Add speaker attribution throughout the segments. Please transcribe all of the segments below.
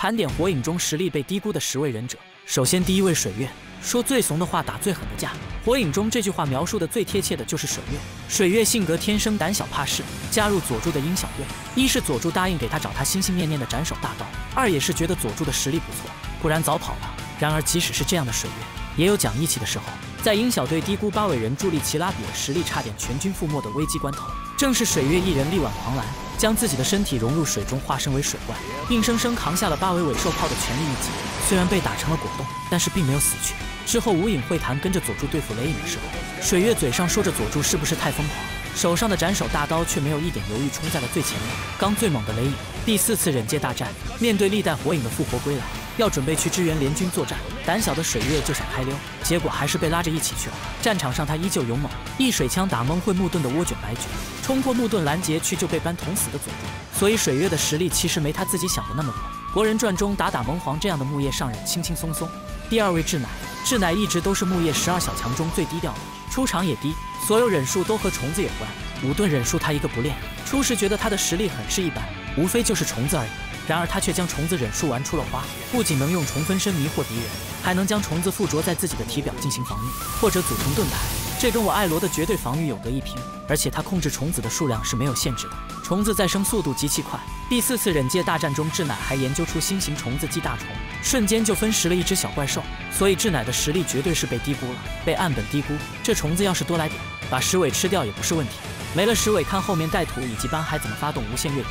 Speaker 1: 盘点火影中实力被低估的十位忍者，首先第一位水月，说最怂的话打最狠的架。火影中这句话描述的最贴切的就是水月。水月性格天生胆小怕事，加入佐助的鹰小队，一是佐助答应给他找他心心念念的斩首大刀，二也是觉得佐助的实力不错，不然早跑了。然而即使是这样的水月，也有讲义气的时候。在鹰小队低估八尾人助力奇拉比的实力，差点全军覆没的危机关头，正是水月一人力挽狂澜，将自己的身体融入水中，化身为水怪，硬生生扛下了八尾尾兽炮的全力一击。虽然被打成了果冻，但是并没有死去。之后无影会谈跟着佐助对付雷影的时候，水月嘴上说着佐助是不是太疯狂，手上的斩首大刀却没有一点犹豫，冲在了最前面。刚最猛的雷影，第四次忍界大战，面对历代火影的复活归来。要准备去支援联军作战，胆小的水月就想开溜，结果还是被拉着一起去了。战场上他依旧勇猛，一水枪打懵会木盾的涡卷白绝，冲破木盾拦截去就被扳捅死的佐助。所以水月的实力其实没他自己想的那么弱。国人传中打打蒙皇这样的木叶上忍轻轻松松。第二位志乃，志乃一直都是木叶十二小强中最低调的，出场也低，所有忍术都和虫子有关。五盾忍术他一个不练，初时觉得他的实力很是一般，无非就是虫子而已。然而他却将虫子忍术玩出了花，不仅能用虫分身迷惑敌人，还能将虫子附着在自己的体表进行防御，或者组成盾牌。这跟我艾罗的绝对防御有得一拼。而且他控制虫子的数量是没有限制的，虫子再生速度极其快。第四次忍界大战中，志乃还研究出新型虫子寄大虫，瞬间就分食了一只小怪兽。所以志乃的实力绝对是被低估了，被岸本低估。这虫子要是多来点，把石尾吃掉也不是问题。没了石尾，看后面带土以及斑还怎么发动无限阅读。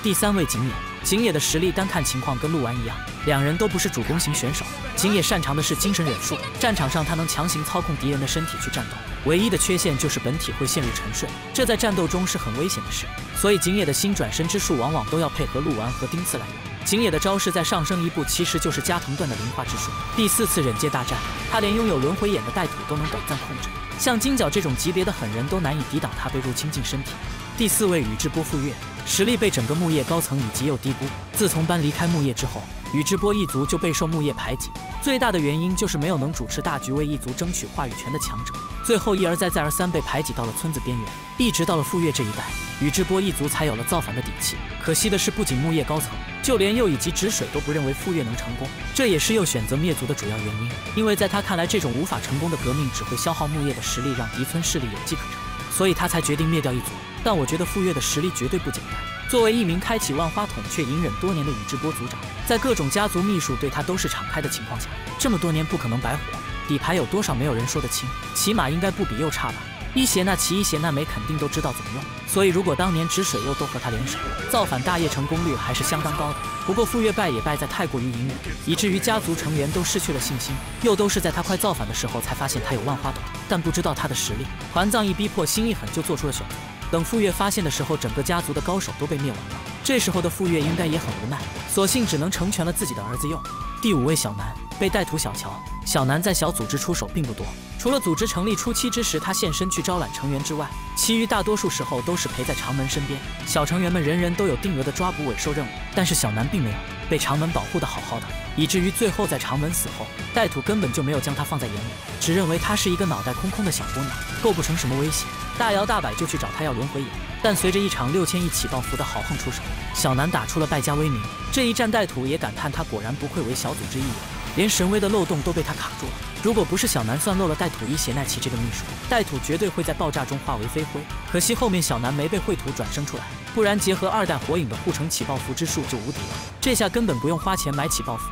Speaker 1: 第三位景野。景野的实力单看情况跟鹿丸一样，两人都不是主攻型选手。景野擅长的是精神忍术，战场上他能强行操控敌人的身体去战斗，唯一的缺陷就是本体会陷入沉睡，这在战斗中是很危险的事。所以景野的新转身之术往往都要配合鹿丸和丁次来用。景野的招式再上升一步，其实就是加藤段的灵化之术。第四次忍界大战，他连拥有轮回眼的带土都能短暂控制，像金角这种级别的狠人都难以抵挡他被入侵进身体。第四位宇智波富岳。实力被整个木叶高层以及又低估。自从班离开木叶之后，宇智波一族就备受木叶排挤。最大的原因就是没有能主持大局、为一族争取话语权的强者，最后一而再、再而三被排挤到了村子边缘。一直到了富岳这一代，宇智波一族才有了造反的底气。可惜的是，不仅木叶高层，就连鼬以及止水都不认为富岳能成功。这也是鼬选择灭族的主要原因，因为在他看来，这种无法成功的革命只会消耗木叶的实力，让敌村势力有机可乘，所以他才决定灭掉一族。但我觉得傅月的实力绝对不简单。作为一名开启万花筒却隐忍多年的宇智波族长，在各种家族秘术对他都是敞开的情况下，这么多年不可能白活。底牌有多少没有人说得清，起码应该不比鼬差吧。一邪那岐、一邪那美肯定都知道怎么用，所以如果当年止水又都和他联手，造反大业成功率还是相当高的。不过傅月败也败在太过于隐忍，以至于家族成员都失去了信心，又都是在他快造反的时候才发现他有万花筒，但不知道他的实力。团藏一逼迫，心一狠，就做出了选择。等傅月发现的时候，整个家族的高手都被灭亡了。这时候的傅月应该也很无奈，索性只能成全了自己的儿子佑。第五位小南被带土小乔。小南在小组织出手并不多，除了组织成立初期之时他现身去招揽成员之外，其余大多数时候都是陪在长门身边。小成员们人人都有定额的抓捕尾兽任务，但是小南并没有，被长门保护的好好的，以至于最后在长门死后，带土根本就没有将他放在眼里，只认为他是一个脑袋空空的小姑娘，构不成什么威胁。大摇大摆就去找他要轮回眼，但随着一场六千亿起爆符的豪横出手，小南打出了败家威名。这一战，带土也感叹他果然不愧为小组织一员，连神威的漏洞都被他卡住了。如果不是小南算漏了带土一邪奈奇这个秘术，带土绝对会在爆炸中化为飞灰。可惜后面小南没被秽土转生出来，不然结合二代火影的护城起爆符之术就无敌了。这下根本不用花钱买起爆符。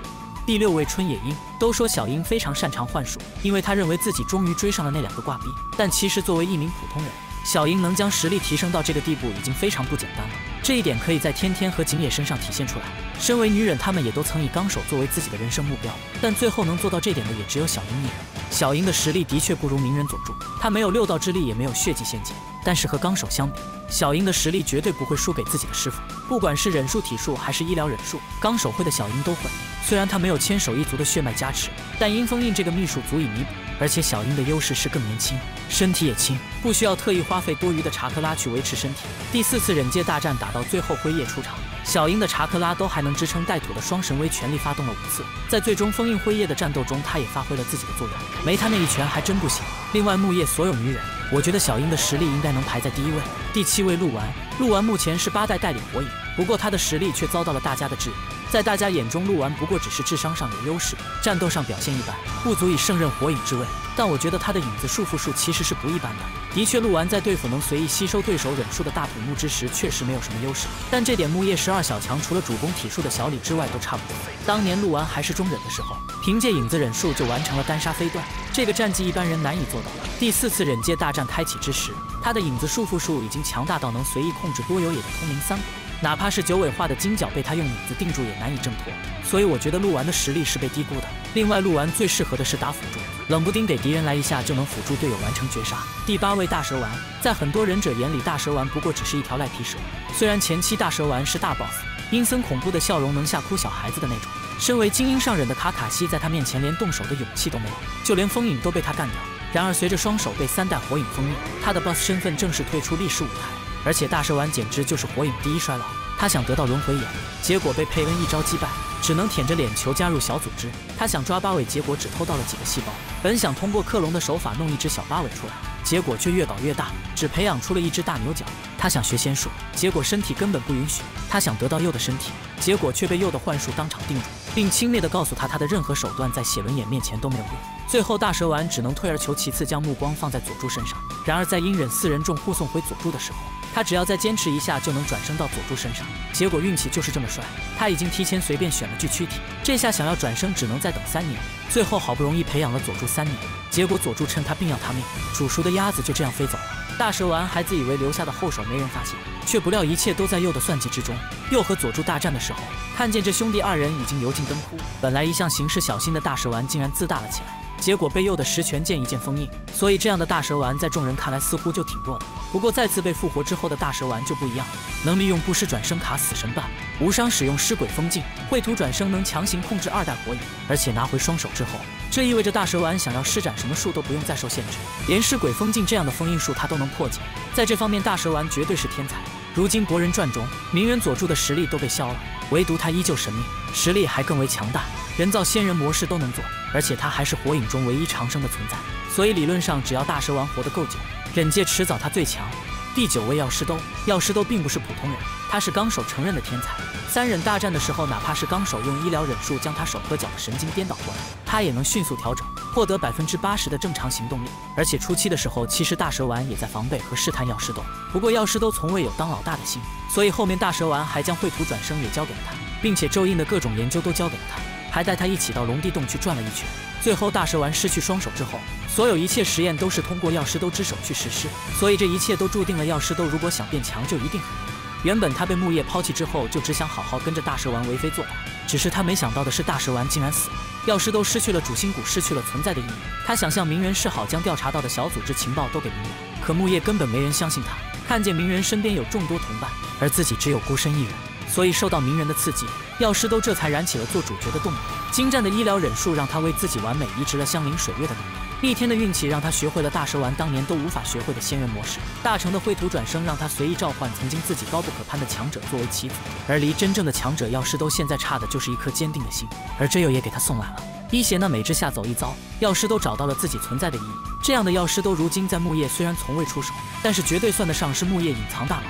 Speaker 1: 第六位春野樱，都说小樱非常擅长幻术，因为他认为自己终于追上了那两个挂逼。但其实作为一名普通人，小樱能将实力提升到这个地步已经非常不简单了。这一点可以在天天和景野身上体现出来。身为女忍，她们也都曾以纲手作为自己的人生目标，但最后能做到这点的也只有小樱一人。小樱的实力的确不如鸣人佐助，她没有六道之力，也没有血迹仙剑，但是和纲手相比，小樱的实力绝对不会输给自己的师傅。不管是忍术、体术还是医疗忍术，纲手会的小樱都会。虽然她没有千手一族的血脉加持，但阴封印这个秘术足以弥补。而且小樱的优势是更年轻，身体也轻，不需要特意花费多余的查克拉去维持身体。第四次忍界大战打到最后，辉夜出场，小樱的查克拉都还能支撑带土的双神威全力发动了五次。在最终封印辉夜的战斗中，他也发挥了自己的作用，没他那一拳还真不行。另外，木叶所有女忍，我觉得小樱的实力应该能排在第一位。第七位鹿丸，鹿丸目前是八代代理火影，不过他的实力却遭到了大家的质疑。在大家眼中，鹿丸不过只是智商上有优势，战斗上表现一般，不足以胜任火影之位。但我觉得他的影子束缚术其实是不一般的。的确，鹿丸在对付能随意吸收对手忍术的大土木之时，确实没有什么优势。但这点木叶十二小强除了主攻体术的小李之外都差不多。当年鹿丸还是中忍的时候，凭借影子忍术就完成了单杀飞段，这个战绩一般人难以做到。第四次忍界大战开启之时，他的影子束缚术已经强大到能随意控制多有野的通灵三。哪怕是九尾化的金角被他用影子定住，也难以挣脱。所以我觉得鹿丸的实力是被低估的。另外，鹿丸最适合的是打辅助，冷不丁给敌人来一下就能辅助队友完成绝杀。第八位大蛇丸，在很多忍者眼里，大蛇丸不过只是一条赖皮蛇。虽然前期大蛇丸是大 boss，阴森恐怖的笑容能吓哭小孩子的那种。身为精英上忍的卡卡西，在他面前连动手的勇气都没有，就连封印都被他干掉。然而，随着双手被三代火影封印，他的 boss 身份正式退出历史舞台。而且大蛇丸简直就是火影第一衰老，他想得到轮回眼，结果被佩恩一招击败，只能舔着脸求加入小组织。他想抓八尾，结果只偷到了几个细胞。本想通过克隆的手法弄一只小八尾出来，结果却越搞越大，只培养出了一只大牛角。他想学仙术，结果身体根本不允许。他想得到鼬的身体，结果却被鼬的幻术当场定住，并轻蔑地告诉他，他的任何手段在写轮眼面前都没有用。最后大蛇丸只能退而求其次，将目光放在佐助身上。然而在阴忍四人众护送回佐助的时候，他只要再坚持一下，就能转生到佐助身上。结果运气就是这么衰，他已经提前随便选了具躯体，这下想要转生只能再等三年。最后好不容易培养了佐助三年，结果佐助趁他病要他命，煮熟的鸭子就这样飞走了。大蛇丸还自以为留下的后手没人发现，却不料一切都在鼬的算计之中。鼬和佐助大战的时候，看见这兄弟二人已经油尽灯枯，本来一向行事小心的大蛇丸竟然自大了起来。结果被鼬的十拳剑一剑封印，所以这样的大蛇丸在众人看来似乎就挺弱的。不过再次被复活之后的大蛇丸就不一样了，能利用不施转生卡死神棒，无伤使用尸鬼封禁，绘图转生能强行控制二代火影，而且拿回双手之后，这意味着大蛇丸想要施展什么术都不用再受限制，连尸鬼封禁这样的封印术他都能破解。在这方面，大蛇丸绝对是天才。如今博人传中，鸣人佐助的实力都被削了，唯独他依旧神秘，实力还更为强大。人造仙人模式都能做，而且他还是火影中唯一长生的存在，所以理论上只要大蛇丸活得够久，忍界迟早他最强。第九位药师兜，药师兜并不是普通人，他是纲手承认的天才。三忍大战的时候，哪怕是纲手用医疗忍术将他手和脚的神经颠倒过来，他也能迅速调整，获得百分之八十的正常行动力。而且初期的时候，其实大蛇丸也在防备和试探药师兜，不过药师兜从未有当老大的心，所以后面大蛇丸还将绘图转生也交给了他，并且咒印的各种研究都交给了他。还带他一起到龙地洞去转了一圈。最后大蛇丸失去双手之后，所有一切实验都是通过药师兜之手去实施，所以这一切都注定了药师兜如果想变强就一定很难。原本他被木叶抛弃之后，就只想好好跟着大蛇丸为非作歹，只是他没想到的是大蛇丸竟然死了，药师兜失去了主心骨，失去了存在的意义。他想向鸣人示好，将调查到的小组织情报都给鸣人，可木叶根本没人相信他。看见鸣人身边有众多同伴，而自己只有孤身一人，所以受到鸣人的刺激。药师都这才燃起了做主角的动力。精湛的医疗忍术让他为自己完美移植了香菱水月的能力。逆天的运气让他学会了大蛇丸当年都无法学会的仙人模式。大成的绘图转生让他随意召唤曾经自己高不可攀的强者作为棋子。而离真正的强者药师都现在差的就是一颗坚定的心。而这又也给他送来了。一邪那美之下走一遭，药师都找到了自己存在的意义。这样的药师都如今在木叶虽然从未出手，但是绝对算得上是木叶隐藏大佬。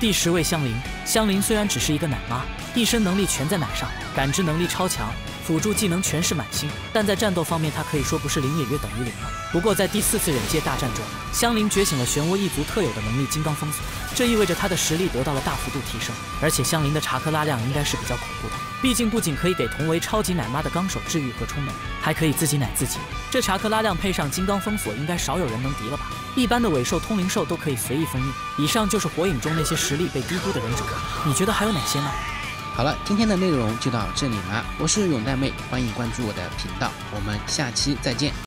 Speaker 1: 第十位香菱，香菱虽然只是一个奶妈。一身能力全在奶上，感知能力超强，辅助技能全是满星，但在战斗方面，她可以说不是零也约等于零了。不过在第四次忍界大战中，香菱觉醒了漩涡一族特有的能力金刚封锁，这意味着她的实力得到了大幅度提升。而且香菱的查克拉量应该是比较恐怖的，毕竟不仅可以给同为超级奶妈的纲手治愈和充能，还可以自己奶自己。这查克拉量配上金刚封锁，应该少有人能敌了吧？一般的尾兽、通灵兽都可以随意封印。以上就是火影中那些实力被低估的忍者，你觉得还有哪些呢？
Speaker 2: 好了，今天的内容就到这里了。我是永代妹，欢迎关注我的频道，我们下期再见。